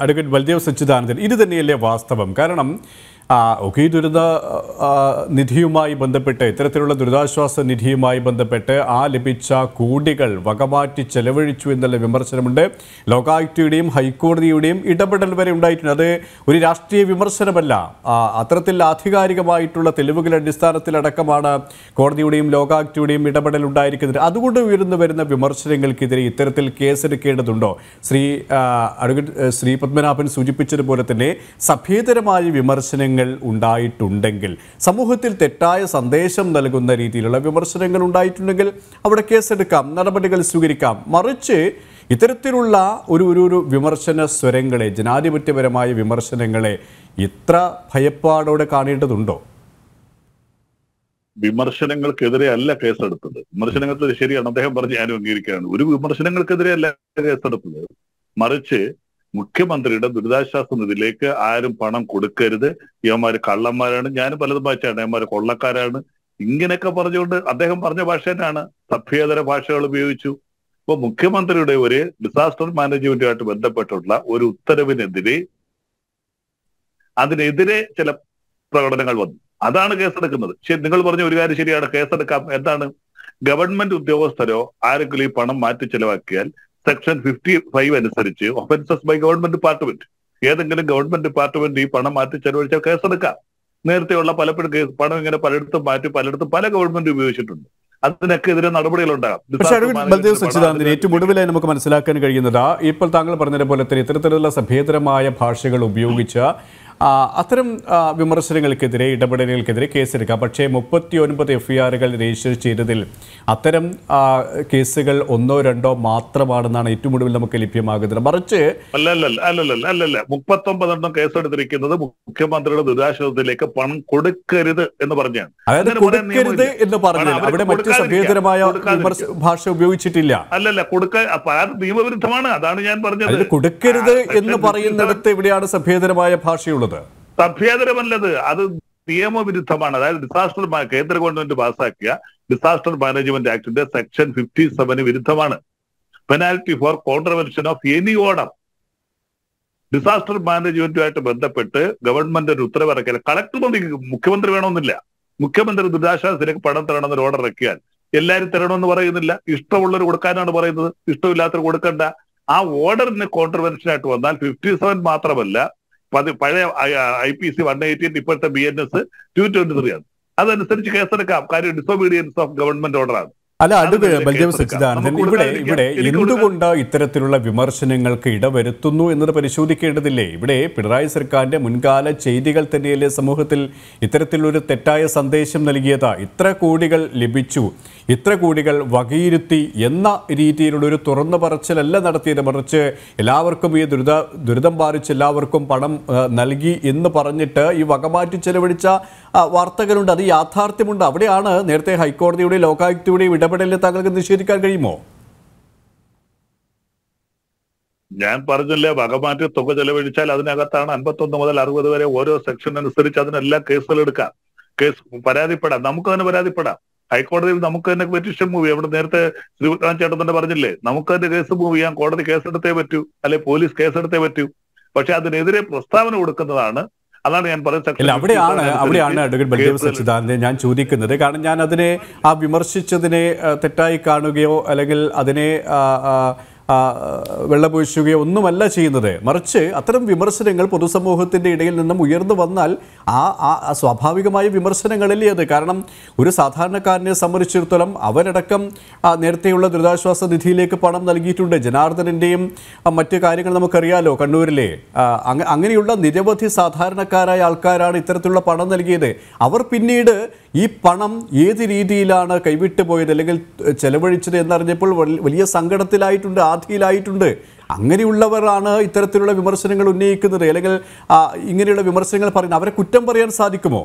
Advocate Baldev Sachidanandan ഇത് തന്നെയല്ലേ വാസ്തവം? കാരണം ഒക്കെ ഈ ദുരിത നിധിയുമായി ബന്ധപ്പെട്ട് ഇത്തരത്തിലുള്ള ദുരിതാശ്വാസ നിധിയുമായി ബന്ധപ്പെട്ട് ആ ലഭിച്ച കോടികൾ വകമാറ്റി ചെലവഴിച്ചു എന്നുള്ള വിമർശനമുണ്ട്. ലോകായുക്തയുടെയും ഹൈക്കോടതിയുടെയും ഇടപെടൽ വരെ ഉണ്ടായിട്ടുണ്ട്. അത് ഒരു രാഷ്ട്രീയ വിമർശനമല്ല. അത്തരത്തിൽ ആധികാരികമായിട്ടുള്ള തെളിവുകളുടെ അടിസ്ഥാനത്തിലടക്കമാണ് കോടതിയുടെയും ലോകായുക്തയുടെയും ഇടപെടൽ ഉണ്ടായിരിക്കുന്നത്. അതുകൊണ്ട് ഉയർന്നു വരുന്ന വിമർശനങ്ങൾക്കെതിരെ ഇത്തരത്തിൽ കേസെടുക്കേണ്ടതുണ്ടോ? ശ്രീ ശ്രീ പത്മനാഭൻ സൂചിപ്പിച്ചതുപോലെ തന്നെ സഭ്യേതരമായ വിമർശനങ്ങൾ ഉണ്ടായിട്ടുണ്ടെങ്കിൽ സമൂഹത്തിൽ തെറ്റായ സന്ദേശം നൽകുന്ന രീതിയിലുള്ള വിമർശനങ്ങൾ ഉണ്ടായിട്ടുണ്ടെങ്കിൽ അവിടെ കേസെടുക്കാം നടപടികൾ സ്വീകരിക്കാം. മറിച്ച് ഇത്തരത്തിലുള്ള ഒരു ഒരു ഒരു വിമർശന സ്വരങ്ങളെ ജനാധിപത്യപരമായ വിമർശനങ്ങളെ ഇത്ര ഭയപ്പാടോടെ കാണേണ്ടതുണ്ടോ? വിമർശനങ്ങൾക്കെതിരെ അല്ല കേസെടുത്തത്. വിമർശനങ്ങൾക്ക് ശരിയാണ്. അദ്ദേഹം പറഞ്ഞ് ഞാനും അംഗീകരിക്കുകയാണ്. ഒരു വിമർശനങ്ങൾക്കെതിരെ അല്ല കേസെടുത്തത്. മറിച്ച് മുഖ്യമന്ത്രിയുടെ ദുരിതാശ്വാസ നിധിയിലേക്ക് ആരും പണം കൊടുക്കരുത്. ഇവന്മാര് കള്ളന്മാരാണ്. ഞാനും പലതും വായിച്ചാണ് ഇവന്മാര് കൊള്ളക്കാരാണ്. ഇങ്ങനെയൊക്കെ പറഞ്ഞുകൊണ്ട് അദ്ദേഹം പറഞ്ഞ ഭാഷ തന്നെയാണ്. സഭ്യേതര ഭാഷകൾ ഉപയോഗിച്ചു. ഇപ്പൊ മുഖ്യമന്ത്രിയുടെ ഒരു ഡിസാസ്റ്റർ മാനേജ്മെന്റുമായിട്ട് ബന്ധപ്പെട്ടുള്ള ഒരു ഉത്തരവിനെതിരെ അതിനെതിരെ ചില പ്രകടനങ്ങൾ വന്നു. അതാണ് കേസെടുക്കുന്നത്. ശരി നിങ്ങൾ പറഞ്ഞ ഒരു കാര്യം ശരിയാണ്. കേസെടുക്കാം. എന്താണ്? ഗവൺമെന്റ് ഉദ്യോഗസ്ഥരോ ആരെങ്കിലും ഈ പണം മാറ്റി ചെലവാക്കിയാൽ സെക്ഷൻ ഫിഫ്റ്റി ഫൈവ് അനുസരിച്ച് ഒഫൻസസ് ബൈ ഗവൺമെന്റ് ഡിപ്പാർട്ട്മെന്റ് ഏതെങ്കിലും ഗവൺമെന്റ് ഡിപ്പാർട്ട്മെന്റ് ഈ പണം മാറ്റി ചെലവഴിച്ചാൽ കേസെടുക്കാം. നേരത്തെയുള്ള പലപ്പോഴും കേസ് പണം ഇങ്ങനെ പലയിടത്തും മാറ്റി പലയിടത്തും പല ഗവൺമെന്റ് ഉപയോഗിച്ചിട്ടുണ്ട്. അതിനൊക്കെ എതിരെ നടപടികൾ ഉണ്ടാകാം. പക്ഷേ ബൽദേവ് സച്ചിദാനന്ദൻ ഏറ്റവും ഒടുവിലായി നമുക്ക് മനസ്സിലാക്കാൻ കഴിയുന്നത് ഇപ്പോൾ താങ്കൾ പറഞ്ഞതുപോലെ തന്നെ ഇത്തരത്തിലുള്ള സഭ്യേതരമായ ഭാഷകൾ ഉപയോഗിച്ച് അത്തരം വിമർശനങ്ങൾക്കെതിരെ ഇടപെടലുകൾക്കെതിരെ കേസെടുക്കാം. പക്ഷേ മുപ്പത്തി ഒൻപത് എഫ് ഐ ആറുകൾ രജിസ്റ്റർ ചെയ്തതിൽ അത്തരം കേസുകൾ ഒന്നോ രണ്ടോ മാത്രമാണെന്നാണ് ഏറ്റവും ഒടുവിൽ നമുക്ക് ലഭ്യമാകുന്നത്. മറിച്ച് അല്ലല്ല മുപ്പത്തൊമ്പതെണ്ണം കേസെടുത്തിരിക്കുന്നത് മുഖ്യമന്ത്രിയുടെ ദുരിതാശ്വാസത്തിലേക്ക് പണം കൊടുക്കരുത് എന്ന് പറഞ്ഞാണ്. അതായത് കൊടുക്കരുത് എന്ന് പറഞ്ഞു അവിടെ മറ്റ്. സഭ്യേതരമായ ഭാഷ ഉപയോഗിച്ചിട്ടില്ല. അല്ലല്ല കൊടുക്ക നിയമവിരുദ്ധമാണ്. അതാണ് ഞാൻ പറഞ്ഞത്. കൊടുക്കരുത് എന്ന് പറയുന്നിടത്ത് ഇവിടെയാണ് സഭ്യതരമായ ഭാഷയുള്ളത്? സഭ്യേതരമല്ലത് അത് നിയമവിരുദ്ധമാണ്. അതായത് ഡിസാസ്റ്റർ കേന്ദ്ര ഗവൺമെന്റ് പാസാക്കിയ ഡിസാസ്റ്റർ മാനേജ്മെന്റ് ആക്ടിന്റെ സെക്ഷൻ ഫിഫ്റ്റി സെവന് വിരുദ്ധമാണ്. Penalty for contravention of any order disaster മാനേജ്മെന്റുമായിട്ട് ബന്ധപ്പെട്ട് ഗവൺമെന്റ് ഒരു ഉത്തരവിറക്കിയാൽ കളക്ടർ മുഖ്യമന്ത്രി വേണമെന്നില്ല. മുഖ്യമന്ത്രി ദുരിതാശ്വാസത്തിലേക്ക് പണം തരണമെന്ന് ഓർഡർ ഇറക്കിയാൽ എല്ലാവരും തരണമെന്ന് പറയുന്നില്ല. ഇഷ്ടമുള്ളവർ കൊടുക്കാനാണ് പറയുന്നത്. ഇഷ്ടമില്ലാത്തവർ കൊടുക്കണ്ട. ആ ഓർഡറിന് കോൺട്രവെൻഷൻ ആയിട്ട് വന്നാൽ ഫിഫ്റ്റി സെവൻ മാത്രമല്ല പഴയ I P C one eighteen ഇപ്പോഴത്തെ B N S two twenty three ആണ്. അതനുസരിച്ച് കേസെടുക്കാം. കാര്യം ഡിസോബീഡിയൻസ് ഓഫ് ഗവൺമെന്റ് ഓർഡറാണ് അല്ല അതിനെതിരെ ബൽദേവ് സച്ചിദാനന്ദൻ ഇവിടെ ഇവിടെ എന്തുകൊണ്ട് ഇത്തരത്തിലുള്ള വിമർശനങ്ങൾക്ക് ഇടവരുത്തുന്നു എന്നത് പരിശോധിക്കേണ്ടതില്ലേ? ഇവിടെ പിണറായി സർക്കാരിന്റെ മുൻകാല ചെയ്തികൾ തന്നെയല്ലേ സമൂഹത്തിൽ ഇത്തരത്തിലൊരു തെറ്റായ സന്ദേശം നൽകിയത്? ഇത്ര കോടികൾ ലഭിച്ചു. ഇത്ര കോടികൾ വകയിരുത്തി എന്ന രീതിയിലുള്ള ഒരു തുറന്ന പറച്ചിലല്ല നടത്തിയത്. മറിച്ച് എല്ലാവർക്കും ഈ ദുരിത ദുരിതം ബാധിച്ച് എല്ലാവർക്കും പണം നൽകി എന്ന് പറഞ്ഞിട്ട് ഈ വകമാറ്റി ചെലവഴിച്ച വാർത്തകളുണ്ട്. അത് യാഥാർത്ഥ്യമുണ്ട്. അവിടെയാണ് നേരത്തെ ഹൈക്കോടതിയുടെയും ലോകായുക്തയുടെയും ഇടപെടലിൽ താങ്കൾക്ക് നിഷേധിക്കാൻ കഴിയുമോ? ഞാൻ പറഞ്ഞില്ലേ വകമാറ്റി തുക ചെലവഴിച്ചാൽ അതിനകത്താണ് അൻപത്തൊന്ന് മുതൽ അറുപത് വരെ ഓരോ സെക്ഷൻ അനുസരിച്ച് അതിനെല്ലാം കേസുകൾ എടുക്കാം. കേസ് പരാതിപ്പെടാം. നമുക്ക് തന്നെ പരാതിപ്പെടാം. ഹൈക്കോടതിയിൽ നമുക്ക് തന്നെ പെറ്റിഷൻ മൂവ് ചെയ്യാം. ഇവിടെ നേരത്തെ ശ്രീകുമാൻ ചേട്ടൻ തന്നെ പറഞ്ഞില്ലേ നമുക്ക് തന്നെ കേസ് മൂവ് ചെയ്യാം. കോടതി കേസെടുത്തേ പറ്റൂ. അല്ലെ പോലീസ് കേസെടുത്തേ പറ്റൂ. പക്ഷെ അതിനെതിരെ പ്രസ്താവന കൊടുക്കുന്നതാണ് അതാണ് ഞാൻ പറയുന്നത് അവിടെയാണ് അവിടെയാണ് അഡ്വക്കേറ്റ് ബൽദേവ് ഞാൻ ചോദിക്കുന്നത്. കാരണം ഞാൻ അതിനെ ആ വിമർശിച്ചതിനെ തെറ്റായി കാണുകയോ അല്ലെങ്കിൽ അതിനെ ആ, ആ, ആ, ഒന്നുമല്ല ചെയ്യുന്നത്. മറിച്ച് അത്തരം വിമർശനങ്ങൾ പൊതുസമൂഹത്തിന്റെ ഇടയിൽ നിന്നും ഉയർന്നു വന്നാൽ ആ ആ ആ സ്വാഭാവികമായ വിമർശനങ്ങളല്ലേ അത് കാരണം ഒരു സാധാരണക്കാരനെ സംബന്ധിച്ചിടത്തോളം അവരടക്കം ആ, നേരത്തെയുള്ള ദുരിതാശ്വാസ നിധിയിലേക്ക് പണം നൽകിയിട്ടുണ്ട്. ജനാർദ്ദനന്റെയും മറ്റ് കാര്യങ്ങൾ നമുക്കറിയാലോ കണ്ണൂരിലെ. ആ, അങ്ങ- അങ്ങനെയുള്ള നിരവധി സാധാരണക്കാരായ ആൾക്കാരാണ് ഇത്തരത്തിലുള്ള പണം നൽകിയത്. അവർ പിന്നീട് ഈ പണം ഏത് രീതിയിലാണ് കൈവിട്ടു പോയത് അല്ലെങ്കിൽ ചെലവഴിച്ചത് എന്നറിഞ്ഞപ്പോൾ വലിയ സങ്കടത്തിലായിട്ടുണ്ട്. ആധിയിലായിട്ടുണ്ട് അങ്ങനെയുള്ളവരാണ് ഇത്തരത്തിലുള്ള വിമർശനങ്ങൾ ഉന്നയിക്കുന്നത്. അല്ലെങ്കിൽ ഇങ്ങനെയുള്ള വിമർശനങ്ങൾ പറയുന്നത് അവരെ കുറ്റം പറയാൻ സാധിക്കുമോ?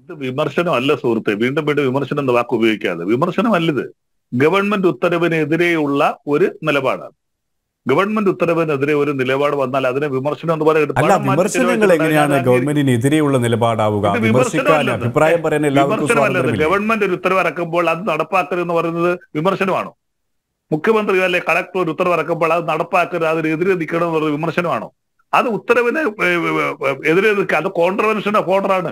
ഇത് വിമർശനം അല്ല സുഹൃത്തെ. വീണ്ടും വീണ്ടും വിമർശനം എന്ന വാക്ക് ഉപയോഗിക്കാതെ. വിമർശനമല്ലിത് ഗവൺമെന്റ് ഉത്തരവിനെതിരെയുള്ള ഒരു നിലപാടാണ്. ഗവൺമെന്റ് ഉത്തരവിനെതിരെ ഒരു നിലപാട് വന്നാൽ അതിനെ വിമർശനം എന്ന് പറയുന്നത് വിമർശനങ്ങൾ എങ്ങനെയാണ് ഗവൺമെന്റിനെതിരെയുള്ള നിലപാടാവുക? വിമർശനമല്ല ഗവൺമെന്റ് ഒരു ഉത്തരവ് ഇറക്കുമ്പോൾ അത് നടപ്പാക്കരുതെന്ന് പറയുന്നത് വിമർശനമാണോ? മുഖ്യമന്ത്രിയോ അല്ലെ കളക്ടർ ഒരു ഉത്തരവ് ഇറക്കുമ്പോൾ അത് നടപ്പാക്കരുത് അതിനെതിരെ നിൽക്കണം എന്നുള്ള വിമർശനമാണോ? അത് ഉത്തരവിന് എതിരെ നിൽക്കുക. അത് കോൺട്രവെൻഷൻ ആണ്.